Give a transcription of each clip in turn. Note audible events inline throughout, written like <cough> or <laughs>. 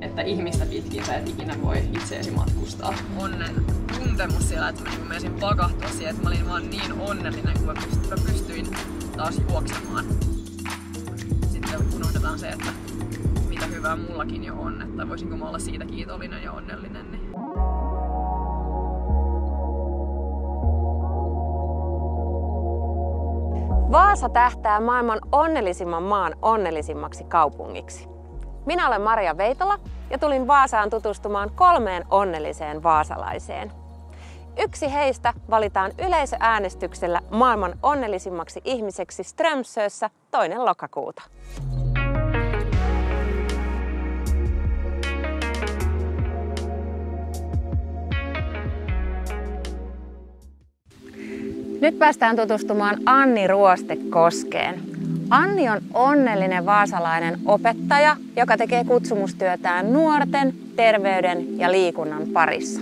että ihmistä pitkin sä et ikinä voi itseesi matkustaa. Onnen tuntemus siellä, että mä menisin pakahtua siihen, että mä olin vaan niin onnellinen, kun mä pystyin, mä pystyin taas juoksemaan. Sitten unohdetaan se, että mitä hyvää mullakin jo on, että voisinko mä olla siitä kiitollinen ja onnellinen. Niin. Vaasa tähtää maailman onnellisimman maan onnellisimmaksi kaupungiksi. Minä olen Maria Veitola ja tulin Vaasaan tutustumaan kolmeen onnelliseen vaasalaiseen. Yksi heistä valitaan yleisöäänestyksellä maailman onnellisimmaksi ihmiseksi Strömsössä toinen lokakuuta. Nyt päästään tutustumaan Anni Ruostekoskeen. Anni on onnellinen vaasalainen opettaja, joka tekee kutsumustyötään nuorten, terveyden ja liikunnan parissa.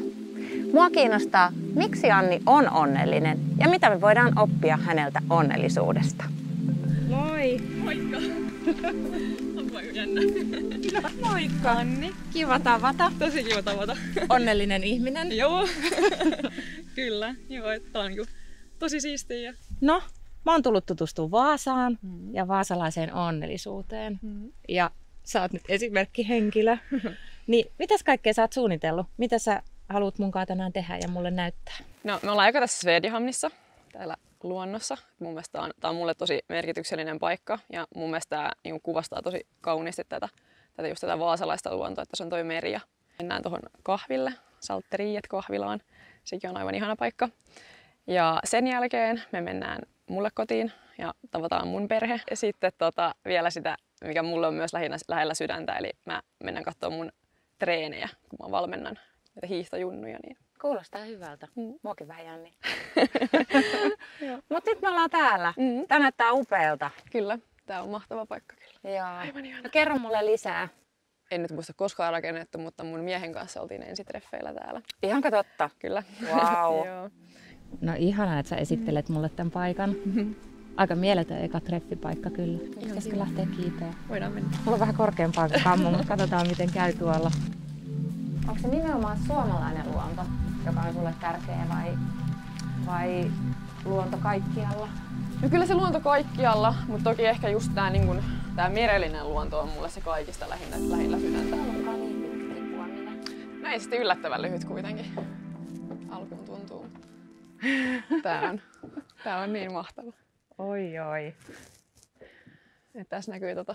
Mua kiinnostaa, miksi Anni on onnellinen ja mitä me voidaan oppia häneltä onnellisuudesta. Moi! Moikka! <laughs> Jännä. No, <laughs> moikka Anni, kiva tavata. Tosi kiva tavata. <laughs> Onnellinen ihminen. Joo, kyllä. Joo, että on tosi siistiä. No, mä oon tullut tutustumaan Vaasaan mm. ja vaasalaiseen onnellisuuteen. Mm. Ja sä oot nyt esimerkkihenkilö. <laughs> niin mitäs kaikkea sä oot suunnitellut? Mitä sä haluat munkaan tänään tehdä ja mulle näyttää? No, me ollaan aika tässä Svedihamnissa, täällä luonnossa. Mun mielestä tämä on, tää on mulle tosi merkityksellinen paikka ja mun mielestä tämä niin kuvastaa tosi kauniisti tätä, tätä, just tätä vaasalaista luontoa, että se on toi meri. Ja mennään tuohon kahville, Saltteriet kahvilaan. Sekin on aivan ihana paikka. Ja sen jälkeen me mennään mulle kotiin ja tavataan mun perhe. Ja sitten tota, vielä sitä, mikä mulle on myös lähinnä, lähellä sydäntä, eli mä mennään katsomaan mun treenejä, kun mä valmennan näitä hiihtojunnuja. Niin. Kuulostaa hyvältä. Mm. Muakin vähän jänni. <laughs> Mutta nyt me ollaan täällä. Mm. Tämä näyttää upealta. Kyllä, tää on mahtava paikka kyllä. Joo. Aivan No kerro mulle lisää. En nyt muista koskaan rakennettu, mutta mun miehen kanssa oltiin ensitreffeillä täällä. Ihanko totta? Kyllä. Wow. <laughs> Joo. No ihanaa, että sä esittelet mulle tämän paikan. <laughs> Aika mieletön eka treffipaikka kyllä. Pitäisikö lähteä kiipeä? Voidaan mennä. Mulla on vähän korkeampaa kuin kammu, mutta katsotaan miten käy tuolla. Onko se nimenomaan suomalainen luonto, joka on sulle tärkeä vai, vai luonto kaikkialla? No kyllä se luonto kaikkialla, mutta toki ehkä just tämä niin kun, tää merellinen luonto on mulle se kaikista lähinnä, lähinnä sydäntä. Onkaan niin No ei sitten yllättävän lyhyt kuitenkin. Alkuun tuntuu. Tää on, tää on niin mahtava. Oi oi. Et tässä näkyy tota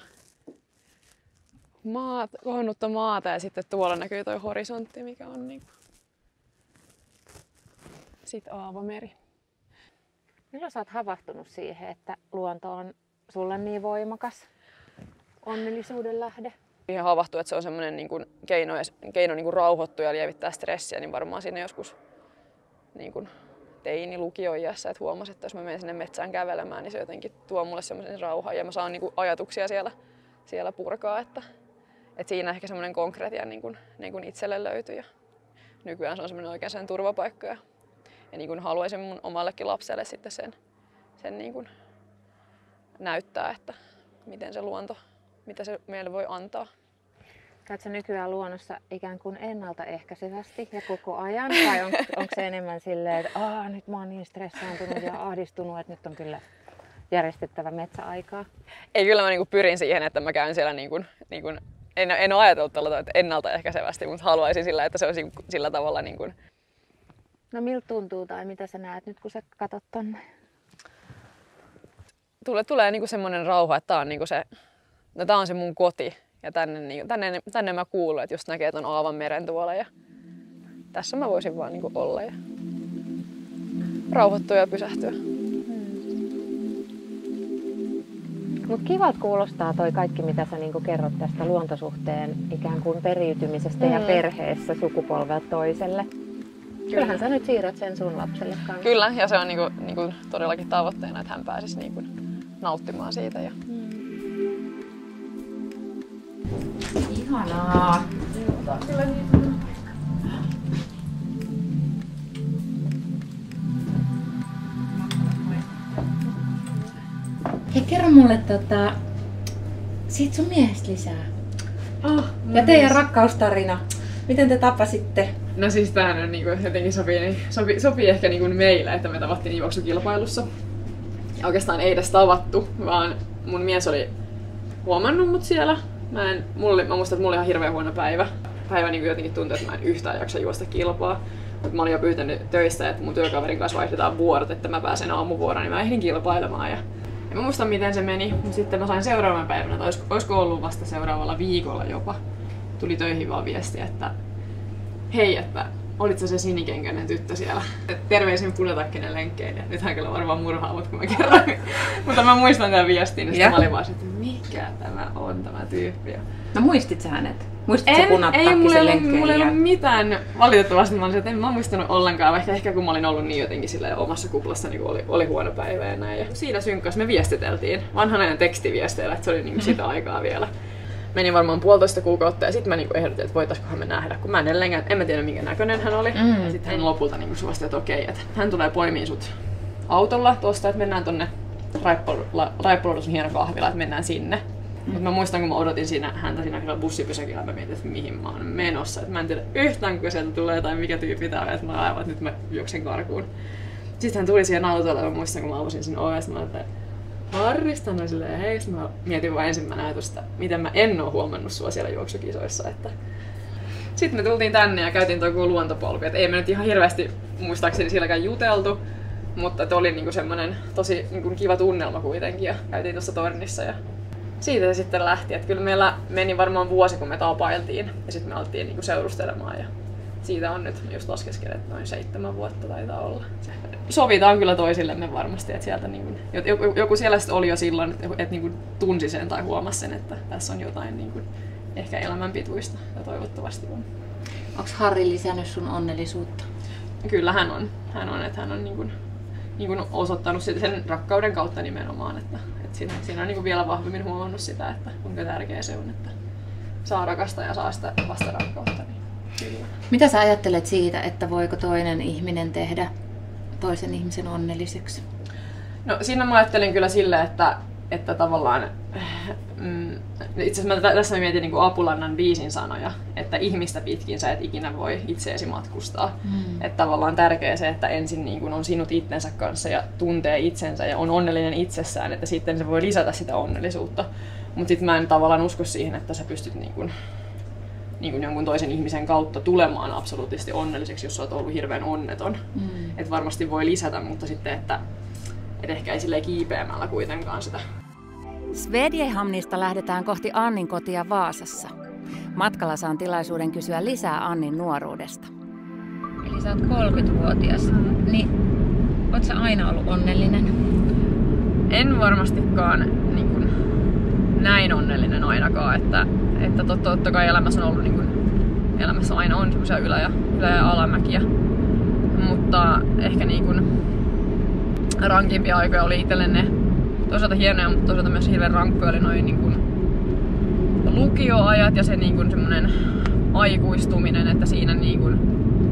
maat, kohonnutta maata ja sitten tuolla näkyy toi horisontti, mikä on niin Sitten Aavameri. Milloin sä oot havahtunut siihen, että luonto on sulle niin voimakas onnellisuuden lähde? Ihan havahtuu, että se on semmoinen niin kuin keino, keino niin kuin rauhoittua ja lievittää stressiä, niin varmaan siinä joskus niin kuin teini lukioijassa, että huomasin, että jos mä menen sinne metsään kävelemään, niin se jotenkin tuo mulle semmoisen rauhan ja mä saan niin kuin ajatuksia siellä, siellä purkaa, että, että siinä ehkä semmoinen konkretia niin kuin, niin kuin itselle löytyy ja nykyään se on semmoinen oikein sen turvapaikka ja, ja niin kuin haluaisin mun omallekin lapselle sitten sen, sen niin kuin näyttää, että miten se luonto, mitä se meille voi antaa. Käytkö nykyään luonnossa ikään kuin ennaltaehkäisevästi ja koko ajan? Vai on, onko se enemmän silleen, että Aa, nyt mä oon niin stressaantunut ja ahdistunut, että nyt on kyllä järjestettävä metsäaikaa? Ei, kyllä mä niinku pyrin siihen, että mä käyn siellä niinku, niinku, en, en ole ajatellut tällä että ennaltaehkäisevästi, mutta haluaisin sillä, että se olisi sillä tavalla niin kuin... No miltä tuntuu tai mitä sä näet nyt, kun sä katsot tonne? Tulee, tulee niinku semmoinen rauha, että tää on niinku se, no tää on se mun koti ja tänne, niin, tänne, tänne mä kuulun, että just näkee ton Aavan meren tuolla ja tässä mä voisin vaan niin olla ja rauhoittua ja pysähtyä. Hmm. Mutta kivat kuulostaa toi kaikki, mitä sä niinku kerrot tästä luontosuhteen ikään kuin periytymisestä mm. ja perheessä sukupolvelta toiselle. Kyllä. Kyllähän sä nyt siirrät sen sun lapselle kanssa. Kyllä, ja se on niinku, niinku todellakin tavoitteena, että hän pääsisi niinku nauttimaan siitä. Ja... Mm. Ihanaa. Hei, kerro mulle tota, siitä sun miehestä lisää. Oh, ja teidän rakkaustarina. Miten te tapasitte? No siis tämähän on niinku, jotenkin sopii, niin, sopii, sopii ehkä niinku meillä, että me tavattiin juoksukilpailussa. Ja oikeastaan ei edes tavattu, vaan mun mies oli huomannut mut siellä. Mä, en, mulle, mä muistan, että mulla oli ihan hirveän huono päivä. Päivä niin jotenkin tuntui, että mä en yhtään jaksa juosta kilpaa. Mutta mä olin jo pyytänyt töistä, että mun työkaverin kanssa vaihdetaan vuorot, että mä pääsen aamuvuoroon, niin mä ehdin kilpailemaan. Ja en mä muista miten se meni, mutta sitten mä sain seuraavan päivänä, tai olisiko ollut vasta seuraavalla viikolla jopa, tuli töihin vaan viesti, että hei, että olit sä se sinikenkäinen tyttö siellä. Terveisin punatakkinen lenkkeen. Ja nythän kyllä varmaan murhaavat, kun mä kerran. <laughs> Mutta mä muistan tämän viestin, niin mä olin vaan että mikä tämä on tämä tyyppi. No muistit sä hänet? Muistitko en, ei, mulla ei, ollut, mulla ei ollut mitään. Valitettavasti mä olisin, että en mä muistanut ollenkaan, vaikka ehkä kun mä olin ollut niin jotenkin sillä omassa kuplassa, niin oli, oli huono päivä ja näin. Ja siinä synkkas me viestiteltiin vanhan tekstiviesteillä, että se oli niin <laughs> sitä aikaa vielä meni varmaan puolitoista kuukautta ja sitten mä niinku ehdotin, että voitaisikohan me nähdä, kun mä en edelleenkään, en mä tiedä minkä näköinen hän oli. Mm. Ja sitten hän lopulta niinku suostui, että okei, että hän tulee poimiin sut autolla tuosta, että mennään tonne Raippoluodossa on hieno kahvila, että mennään sinne. Mm. Mutta mä muistan, kun mä odotin siinä häntä siinä kyllä bussipysäkillä, mä mietin, että mihin mä oon menossa. Että mä en tiedä yhtään, kun sieltä tulee tai mikä tyyppi tää on, että mä aivan, että nyt mä juoksen karkuun. Sitten hän tuli siihen autolle ja mä muistan, kun mä avasin sinne ovesta, että Harrista, no silleen, hei, mä mietin vaan ensimmäinen ajatusta, miten mä en oo huomannut sua siellä juoksukisoissa, että sitten me tultiin tänne ja käytiin tuo luontopolvi, että ei me nyt ihan hirveästi muistaakseni sielläkään juteltu, mutta oli niinku semmoinen tosi niinku kiva tunnelma kuitenkin ja käytiin tuossa tornissa ja siitä se sitten lähti, että kyllä meillä meni varmaan vuosi kun me tapailtiin ja sitten me alettiin niinku seurustelemaan ja siitä on nyt just laskeskelen, että noin seitsemän vuotta taitaa olla. Sovitaan kyllä toisillemme varmasti, että sieltä niin kuin, joku, joku siellä oli jo silloin, että, että niin kuin tunsi sen tai huomasi sen, että tässä on jotain niin kuin, ehkä elämänpituista ja toivottavasti on. Onko Harri lisännyt sun onnellisuutta? Kyllä hän on. Hän on, että hän on niin kuin, niin kuin osoittanut sen rakkauden kautta nimenomaan, että, että siinä, siinä on niin kuin vielä vahvemmin huomannut sitä, että kuinka tärkeää se on, että saa rakastaa ja saa sitä vasta rakkautta. Niin Kyllä. Mitä sä ajattelet siitä, että voiko toinen ihminen tehdä toisen ihmisen onnelliseksi? No siinä mä ajattelin kyllä sille, että, että tavallaan, mm, itse asiassa mä tässä mietin niin kuin Apulannan viisin sanoja, että ihmistä pitkin sä et ikinä voi itseesi matkustaa. Mm. Että tavallaan tärkeää se, että ensin niin kuin on sinut itsensä kanssa ja tuntee itsensä ja on onnellinen itsessään, että sitten se voi lisätä sitä onnellisuutta. Mutta sitten mä en tavallaan usko siihen, että sä pystyt niin kuin niin kuin jonkun toisen ihmisen kautta tulemaan absoluuttisesti onnelliseksi, jos olet ollut hirveän onneton. Mm. Et varmasti voi lisätä, mutta sitten, että et ehkä ei silleen kiipeämällä kuitenkaan sitä. Svedjehamnista lähdetään kohti Annin kotia Vaasassa. Matkalla saan tilaisuuden kysyä lisää Annin nuoruudesta. Eli sä oot 30-vuotias, niin oot sä aina ollut onnellinen? En varmastikaan niin kuin, näin onnellinen ainakaan, että että totta, totta kai elämässä on ollut niin kuin, elämässä aina on semmoisia ylä- ja, ylä- ja alamäkiä. Mutta ehkä niin kuin, rankimpia aikoja oli itselle ne toisaalta hienoja, mutta toisaalta myös hirveän rankkoja oli noin niin kuin, lukioajat ja se niin kuin, semmoinen aikuistuminen, että siinä niin kuin,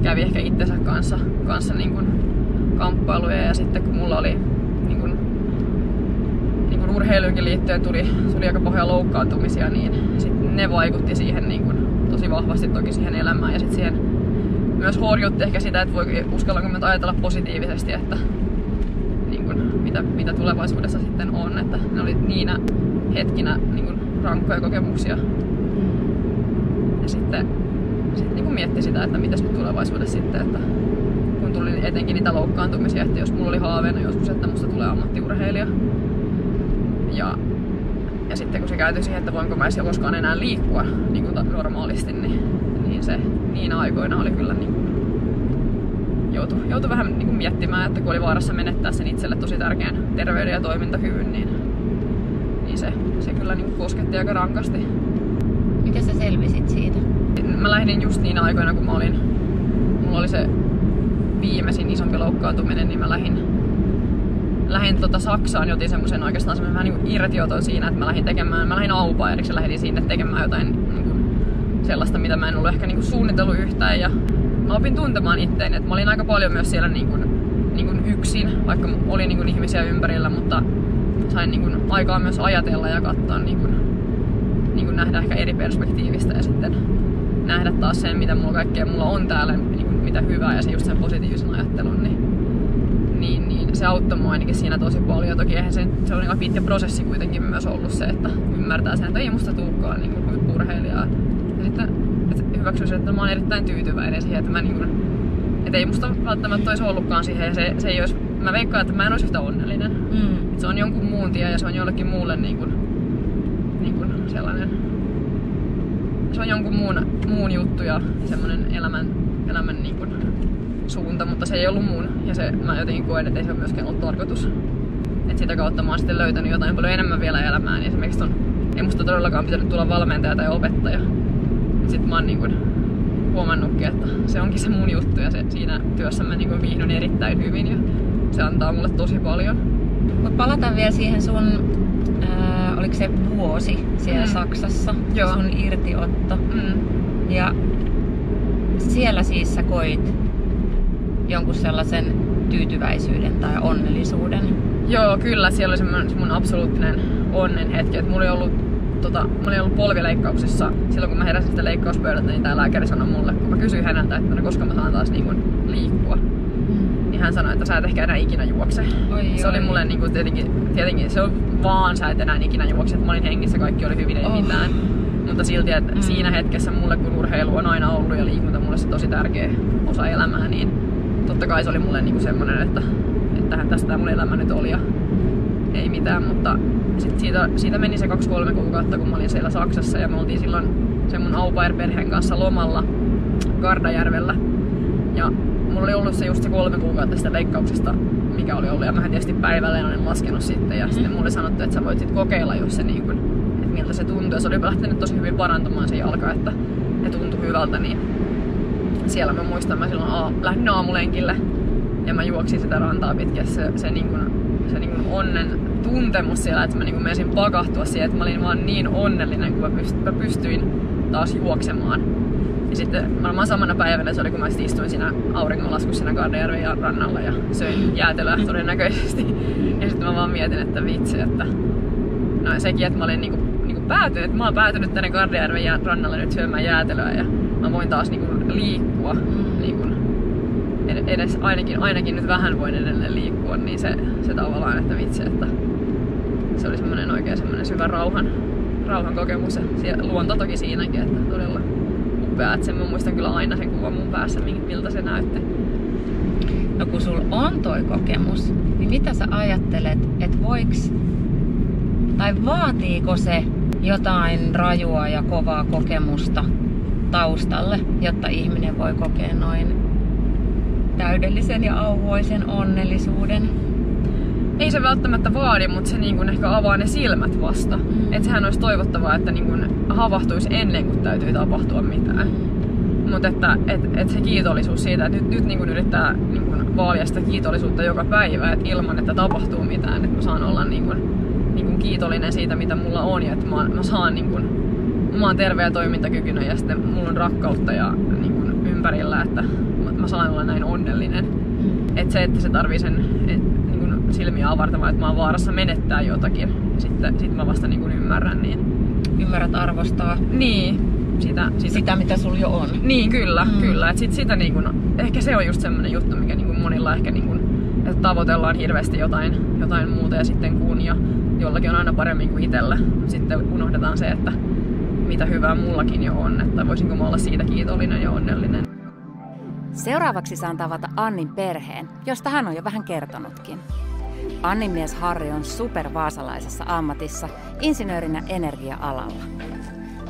kävi ehkä itsensä kanssa, kanssa niin kuin, kamppailuja ja sitten kun mulla oli niin kuin, niin kuin urheiluunkin liittyen tuli, tuli aika pahoja loukkaantumisia, niin sit ne vaikutti siihen niin kuin, tosi vahvasti toki siihen elämään ja sitten siihen myös horjutti ehkä sitä, että voi uskallanko mä ajatella positiivisesti, että niin kuin, mitä, mitä tulevaisuudessa sitten on, että ne oli niinä hetkinä niin kuin, rankkoja kokemuksia. Ja sitten sit, niin kuin mietti sitä, että mitä nyt tulevaisuudessa sitten, että kun tuli etenkin niitä loukkaantumisia, että jos mulla oli haaveena joskus, että musta tulee ammattiurheilija. Ja ja sitten kun se käytyi siihen, että voinko mä edes koskaan enää liikkua niin kuin normaalisti, niin, niin se niinä aikoina oli kyllä niin kuin, joutu, joutu vähän niin kuin miettimään, että kun oli vaarassa menettää sen itselle tosi tärkeän terveyden ja toimintakyvyn, niin, niin se, se kyllä niin kuin kosketti aika rankasti. Miten sä selvisit siitä? Mä lähdin just niin aikoina, kun mä olin, mulla oli se viimeisin isompi loukkaantuminen, niin mä lähdin lähdin tota Saksaan, jotin semmoisen oikeastaan semmoisen vähän niin irtioton siinä, että mä lähdin tekemään, mä lähdin aupairiksi ja lähdin sinne tekemään jotain niin sellaista, mitä mä en ollut ehkä niin suunnitellut yhtään. Ja mä opin tuntemaan itteeni, että mä olin aika paljon myös siellä niin kuin, niin kuin yksin, vaikka oli niin kuin, ihmisiä ympärillä, mutta sain niin kuin, aikaa myös ajatella ja katsoa niin kuin, niin kuin nähdä ehkä eri perspektiivistä ja sitten nähdä taas sen, mitä mulla kaikkea mulla on täällä, niin kuin mitä hyvää ja se just sen positiivisen ajattelun, niin se auttoi mua ainakin siinä tosi paljon. Toki eihän se, se on aika pitkä prosessi kuitenkin myös ollut se, että ymmärtää sen, että ei musta tulekaan niin kuin huippurheilijaa. Ja sitten että hyväksyy sen, että mä oon erittäin tyytyväinen siihen, että mä niin kuin, että ei musta välttämättä olisi ollutkaan siihen ja se, se ei olisi, mä veikkaan, että mä en olisi yhtä onnellinen. Mm. Se on jonkun muun tie ja se on jollekin muulle niin kuin, niin kuin sellainen se on jonkun muun, muun juttu ja semmoinen elämän, elämän niin kuin suunta, mutta se ei ollut mun. Ja se, mä jotenkin koen, että ei se ole myöskään ollut tarkoitus. Et sitä kautta mä oon sitten löytänyt jotain paljon enemmän vielä elämään. Niin esimerkiksi ton, ei musta todellakaan pitänyt tulla valmentaja tai opettaja. Sitten mä oon niin kuin huomannutkin, että se onkin se mun juttu ja se, siinä työssä mä niin viihdyn erittäin hyvin ja se antaa mulle tosi paljon. Mut palataan vielä siihen sun, ää, oliko se vuosi siellä Mm. Saksassa, Joo. sun irtiotto. Mm. Ja siellä siis sä koit jonkun sellaisen tyytyväisyyden tai onnellisuuden. Joo, kyllä. Siellä oli semmoinen mun absoluuttinen onnen hetki. Että mulla oli ollut, tota, mulla oli ollut polvileikkauksessa silloin, kun mä heräsin sitä leikkauspöydältä, niin tää lääkäri sanoi mulle, kun mä kysyin häneltä, että no, koska mä saan taas niin kuin, liikkua. Niin hän sanoi, että sä et ehkä enää ikinä juokse. Oi, se oli oi. mulle niin kuin, tietenkin, tietenkin, se on vaan sä et enää ikinä juokse. Että mä olin hengissä, kaikki oli hyvin, ei Oh. mitään. Mutta silti, että Mm. siinä hetkessä mulle, kun urheilu on aina ollut ja liikunta mulle se tosi tärkeä osa elämää, niin totta kai se oli mulle niin kuin semmoinen, että, että tästä mun elämä nyt oli ja ei mitään, mutta sit siitä, siitä meni se kaksi-kolme kuukautta, kun mä olin siellä Saksassa ja me oltiin silloin sen mun au pair-perheen kanssa lomalla Kardajärvellä. Ja mulla oli ollut se just se kolme kuukautta sitä leikkauksesta, mikä oli ollut. Ja mä tietysti päivällä olin laskenut sitten. Ja sitten mulle sanottu, että sä voit sit kokeilla, jos se niin että miltä se tuntuu. Ja se oli lähtenyt tosi hyvin parantumaan se jalka, että ne tuntui hyvältä. Niin siellä mä muistan, mä silloin aa, lähdin aamulenkille ja mä juoksin sitä rantaa pitkin. Se, se, niin kuin, se niin kuin onnen tuntemus siellä, että mä niin kuin menisin pakahtua siihen, että mä olin vaan niin onnellinen, kun mä pystyin, mä pystyin taas juoksemaan. Ja sitten varmaan samana päivänä se oli, kun mä istuin siinä auringonlaskussa siinä Gardejärven ja rannalla ja söin jäätelöä <laughs> todennäköisesti. Ja sitten mä vaan mietin, että vitsi, että no sekin, että mä olin niinku, niinku päätynyt, että mä oon päätynyt tänne Gardejärven ja rannalle nyt syömään jäätelöä ja mä voin taas niinku liikkua. Niinku, ed- edes ainakin, ainakin nyt vähän voin edelleen liikkua, niin se, se tavallaan, että vitsi, että se oli semmoinen oikein semmoinen syvä rauhan, rauhan kokemus. Ja luonto toki siinäkin, että todella upea, että sen. Mä muistan kyllä aina sen kuvan mun päässä, mi- miltä se näytti. No kun sul on toi kokemus, niin mitä sä ajattelet, että voiks tai vaatiiko se jotain rajua ja kovaa kokemusta taustalle, jotta ihminen voi kokea noin täydellisen ja auvoisen onnellisuuden? Ei se välttämättä vaadi, mutta se niin kuin ehkä avaa ne silmät vasta. Mm. Et sehän olisi toivottavaa, että niin kuin havahtuisi ennen kuin täytyy tapahtua mitään. Mutta että et, et se kiitollisuus siitä, että nyt, nyt niin kuin yrittää niin kuin vaalia sitä kiitollisuutta joka päivä, että ilman että tapahtuu mitään, että mä saan olla niin kuin, niin kuin kiitollinen siitä, mitä mulla on ja että mä, mä saan niin kuin, mä oon terve ja toimintakykyinen ja sitten mulla on rakkautta ja niin kuin ympärillä, että mä, mä saan olla näin onnellinen. Että se, että se tarvii sen et, niin kuin silmiä avartamaan, että mä oon vaarassa menettää jotakin. Ja sitten sit mä vasta niin kuin ymmärrän. Niin, Ymmärrät arvostaa niin sitä, sitä, sitä, mitä sul jo on. Niin, kyllä, Mm. mm. kyllä. Et sit sitä niin kun, ehkä se on just semmoinen juttu, mikä niin kun monilla ehkä niin kun, että tavoitellaan hirveästi jotain, jotain muuta ja sitten kun ja jollakin on aina paremmin kuin itsellä. Sitten unohdetaan se, että mitä hyvää mullakin jo on, että voisinko mä olla siitä kiitollinen ja onnellinen. Seuraavaksi saan tavata Annin perheen, josta hän on jo vähän kertonutkin. Annin mies Harri on supervaasalaisessa ammatissa, insinöörinä energia-alalla.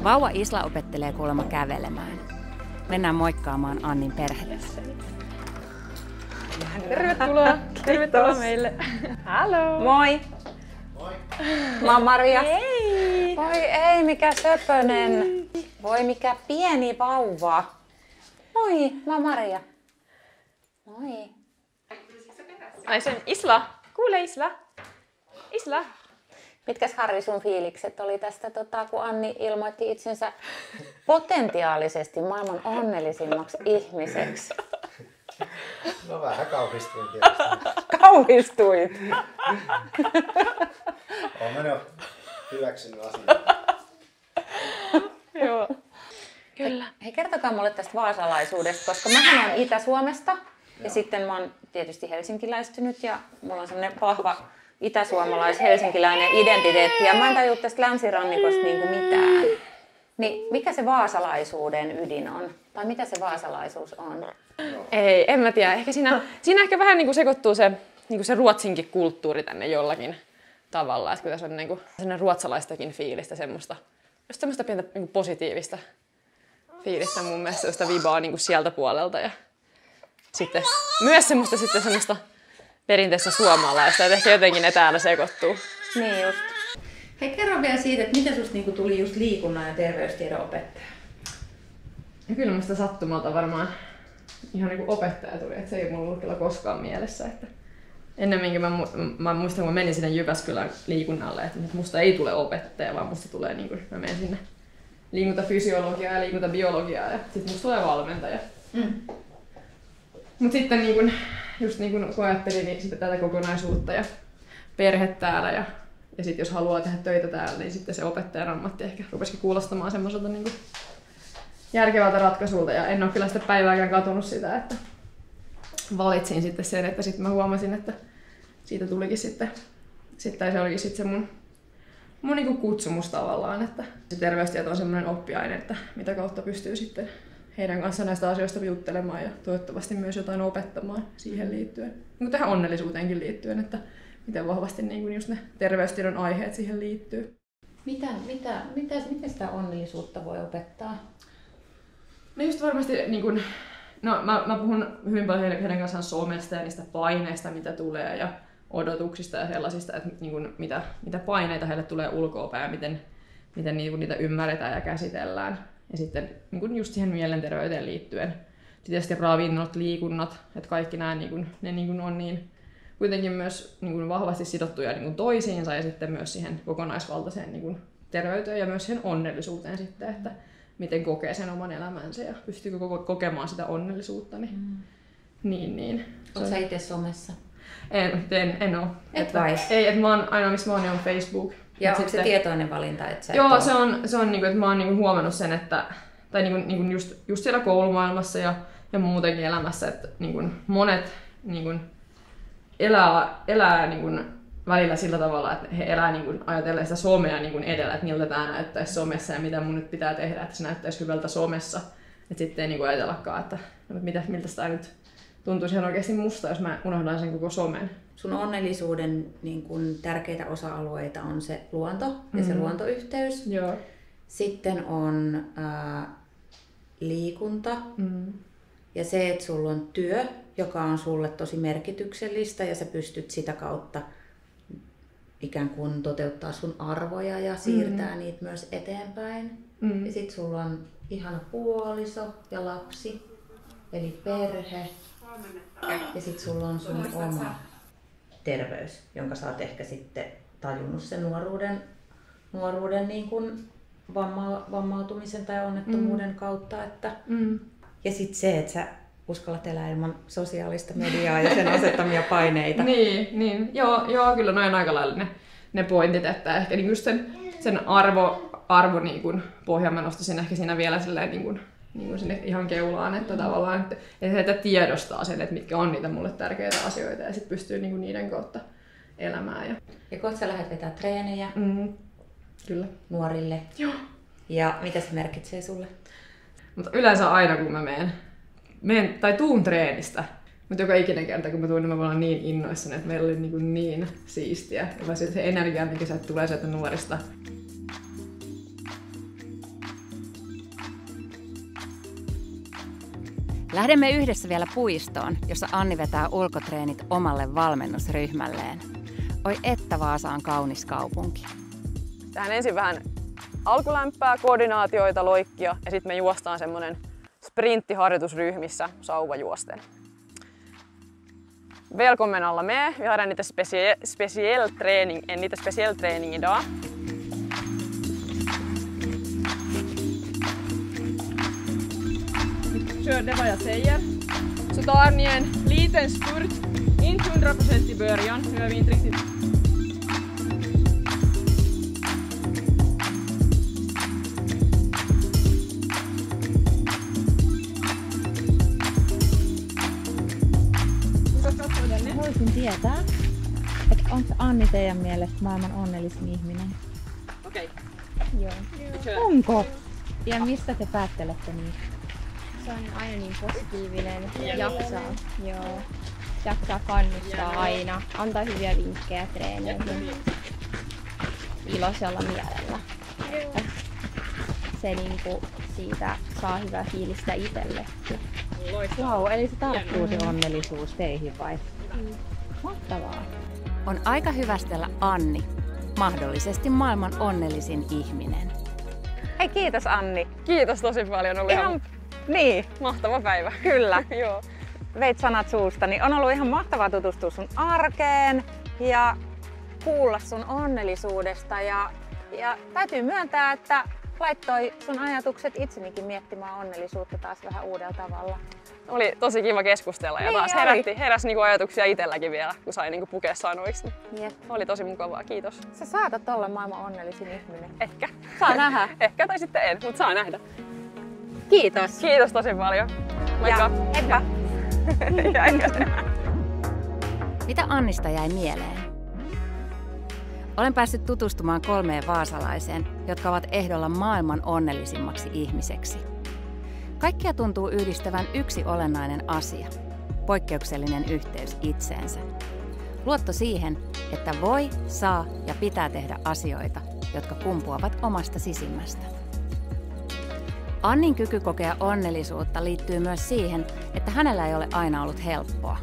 Vauva Isla opettelee kuulemma kävelemään. Mennään moikkaamaan Annin perhettä. Tervetuloa. Tervetuloa meille. Hallo. Moi! Mä oon Maria. Hei! Voi ei, mikä söpönen. Voi mikä pieni vauva. Moi, mä oon Maria. Moi. Ai sen Isla. Kuule Isla. Isla. Mitkäs Harri sun fiilikset oli tästä, tota, kun Anni ilmoitti itsensä potentiaalisesti maailman onnellisimmaksi ihmiseksi? No vähän kauhistuin <laughs> tietysti. Kauhistuit! Olen jo hyväksynyt asian. <laughs> Joo. Kyllä. Hei, kertokaa mulle tästä vaasalaisuudesta, koska mähän olen Itä-Suomesta ja sitten mä oon tietysti helsinkiläistynyt ja mulla on semmoinen vahva itäsuomalais-helsinkiläinen identiteetti ja mä en tajua tästä länsirannikosta niinku mitään. Niin mikä se vaasalaisuuden ydin on? Tai mitä se vaasalaisuus on? Ei, en mä tiedä. Ehkä siinä, siinä ehkä vähän niinku sekoittuu se, niinku se ruotsinkin kulttuuri tänne jollakin tavalla. Että kun tässä on niinku sellainen ruotsalaistakin fiilistä semmoista, just semmoista pientä niinku positiivista fiilistä mun mielestä, josta vibaa niinku sieltä puolelta. Ja sitten myös semmoista, sitten semmoista perinteistä suomalaista, että ehkä jotenkin ne täällä sekoittuu. Niin just. Hei, kerro vielä siitä, että miten susta niinku tuli just liikunnan ja terveystiedon opettaja? Ja kyllä musta sattumalta varmaan ihan niinku opettaja tuli, että se ei mulla ollut kyllä koskaan mielessä. Että ennemminkin mä, mä muistan, kun mä menin sinne Jyväskylän liikunnalle, että musta ei tule opettaja, vaan musta tulee niinku, mä menen sinne liikuntafysiologiaa ja liikuntabiologiaa ja sitten musta tulee valmentaja. Mm. Mutta sitten niin kun, just niin kun, kun ajattelin niin sitten tätä kokonaisuutta ja perhe täällä ja, ja sitten jos haluaa tehdä töitä täällä, niin sitten se opettajan ammatti ehkä rupesikin kuulostamaan semmoiselta niin kun järkevältä ratkaisulta ja en ole kyllä sitä päivääkään katunut sitä, että valitsin sitten sen, että sitten mä huomasin, että siitä tulikin sitten, sitten se olikin sitten se mun, mun niin kutsumus tavallaan, että se terveystieto on semmoinen oppiaine, että mitä kautta pystyy sitten heidän kanssaan näistä asioista juttelemaan ja toivottavasti myös jotain opettamaan siihen liittyen. Niin tähän onnellisuuteenkin liittyen, että miten vahvasti niin kuin just ne terveystiedon aiheet siihen liittyy. Mitä, mitä, mitä, miten sitä onnellisuutta voi opettaa? No just varmasti, niin kun, no mä, mä puhun hyvin paljon heidän, heidän kanssaan somesta ja niistä paineista, mitä tulee ja odotuksista ja sellaisista, että niin kun, mitä, mitä paineita heille tulee ulkoapäin ja miten, miten niin kun, niitä ymmärretään ja käsitellään. Ja sitten niin kun just siihen mielenterveyteen liittyen. Tietysti ravinnot, liikunnat, että kaikki nämä niin kun, ne niin kun on niin kuitenkin myös niin kun vahvasti sidottuja niin kun toisiinsa ja sitten myös siihen kokonaisvaltaiseen niin kun terveyteen ja myös siihen onnellisuuteen sitten, että miten kokee sen oman elämänsä ja pystyykö koko kokemaan sitä onnellisuutta. Niin, mm. niin, niin. Oletko sä itse somessa? En, en, en ole. Et että, vai? Ei, että mä oon, ainoa missä mä oon, niin on Facebook. Ja onko se tietoinen valinta, että sä et Joo, oo- se on, se on niinku, että mä oon niinku huomannut sen, että tai niinku, niinku just, just siellä koulumaailmassa ja, ja muutenkin elämässä, että niinku monet niinku elää, elää niinku välillä sillä tavalla, että he elää niinku ajatellen sitä somea niinku edellä, että miltä tämä näyttäisi somessa ja mitä mun nyt pitää tehdä, että se näyttäisi hyvältä somessa. Että sitten ei niinku ajatellakaan, että no, mitä, miltä tämä nyt tuntuisi ihan oikeasti musta, jos mä unohdan sen koko somen. Sun onnellisuuden niin kun, tärkeitä osa-alueita on se luonto ja se Mhm. luontoyhteys. Joo. Sitten on ää, liikunta Mm. ja se, että sulla on työ, joka on sulle tosi merkityksellistä ja sä pystyt sitä kautta ikään kuin toteuttaa sun arvoja ja siirtää mm. niitä myös eteenpäin. Mm. Ja sit sulla on ihana puoliso ja lapsi, eli perhe. Ja sit sulla on sun oma terveys, jonka sä oot ehkä sitten tajunnut sen nuoruuden, nuoruuden niin kuin vamma, vammautumisen tai onnettomuuden mm. kautta. Että... Mm. Ja sitten se, että sä uskallat elää ilman sosiaalista mediaa ja sen asettamia paineita. <laughs> Niin, niin. Joo, joo, kyllä noin aika lailla ne, ne pointit, että ehkä niin just sen, sen arvo, arvo niin kuin, pohjan mä nostaisin ehkä siinä vielä silleen, niin kuin, niin kuin sinne ihan keulaan, että tavallaan, että, että, tiedostaa sen, että mitkä on niitä mulle tärkeitä asioita ja sitten pystyy niin kuin niiden kautta elämään. Ja, Ja kohta sä lähdet vetää treenejä mm, kyllä. nuorille. Joo. Ja mitä se merkitsee sulle? Mutta yleensä aina kun mä menen, menen tai tuun treenistä, mutta joka ikinen kerta kun mä tuun, niin mä voin olla niin innoissani, että meillä oli niin, kuin niin siistiä. Ja mä se energia, mikä sieltä tulee sieltä nuorista. Lähdemme yhdessä vielä puistoon, jossa Anni vetää ulkotreenit omalle valmennusryhmälleen. Oi että Vaasa on kaunis kaupunki. Tähän ensin vähän alkulämpää, koordinaatioita, loikkia ja sitten me juostaan semmonen sprinttiharjoitusryhmissä sauvajuosten. Välkommen alla med. Vi har en lite speciell, träning, en lite speciell träning idag. Kör det vad jag säger. Så tar ni en liten spurt, inte 100% i början, nu är vi inte riktigt tietää, että onko Anni teidän mielestä maailman onnellisin ihminen? Okei. Joo. Onko? Ja mistä te päättelette niin? Se on aina niin positiivinen, jaksaa. Joo. Jaksaa kannustaa aina, antaa hyviä vinkkejä treeneihin. Iloisella mielellä. Että se niinku siitä saa hyvää fiilistä itsellekin. Wow, eli se tarttuu se onnellisuus teihin vai? Mahtavaa. On aika hyvästellä Anni, mahdollisesti maailman onnellisin ihminen. Hei kiitos Anni. Kiitos tosi paljon, oli ihan, Ihan, niin, mahtava päivä. <laughs> kyllä. <laughs> Joo. Veit sanat suusta, niin on ollut ihan mahtavaa tutustua sun arkeen ja kuulla sun onnellisuudesta. Ja, ja täytyy myöntää, että laittoi sun ajatukset itsenikin miettimään onnellisuutta taas vähän uudella tavalla. Oli tosi kiva keskustella ja Niin taas herätti, heräsi niinku ajatuksia itselläkin vielä, kun sai niinku pukea sanoiksi. Jep. Oli tosi mukavaa, kiitos. Sä saatat olla maailman onnellisin ihminen. Ehkä. Saa <laughs> nähdä. Ehkä tai sitten en, mutta saa nähdä. Kiitos. Kiitos tosi paljon. Moikka. <laughs> Ja heippa. Ja. Mitä Annista jäi mieleen? Olen päässyt tutustumaan kolmeen vaasalaiseen, jotka ovat ehdolla maailman onnellisimmaksi ihmiseksi. Kaikkia tuntuu yhdistävän yksi olennainen asia, poikkeuksellinen yhteys itseensä. Luotto siihen, että voi, saa ja pitää tehdä asioita, jotka kumpuavat omasta sisimmästä. Annin kyky kokea onnellisuutta liittyy myös siihen, että hänellä ei ole aina ollut helppoa.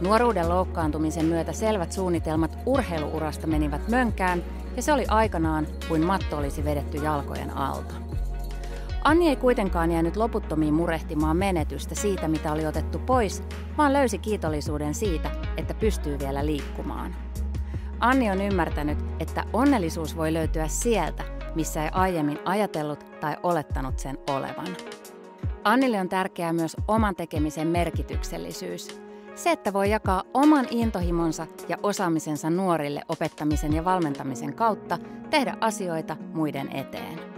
Nuoruuden loukkaantumisen myötä selvät suunnitelmat urheiluurasta menivät mönkään ja se oli aikanaan kuin matto olisi vedetty jalkojen alta. Anni ei kuitenkaan jäänyt loputtomiin murehtimaan menetystä siitä, mitä oli otettu pois, vaan löysi kiitollisuuden siitä, että pystyy vielä liikkumaan. Anni on ymmärtänyt, että onnellisuus voi löytyä sieltä, missä ei aiemmin ajatellut tai olettanut sen olevan. Annille on tärkeää myös oman tekemisen merkityksellisyys. Se, että voi jakaa oman intohimonsa ja osaamisensa nuorille opettamisen ja valmentamisen kautta tehdä asioita muiden eteen.